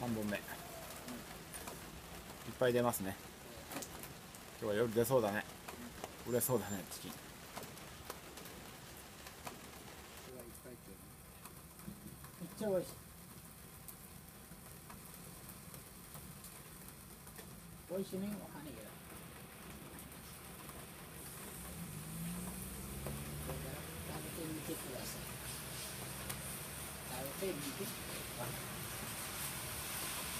3本目。いっぱい出ますね。今日は夜出そうだね。売れそうだねチキン。めっちゃ美味しい。美味しいねお金がこれから食べてみてください。食べてみて。ください